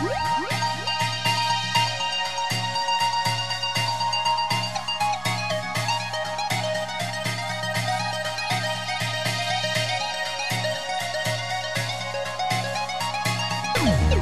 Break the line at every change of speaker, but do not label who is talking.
Woo!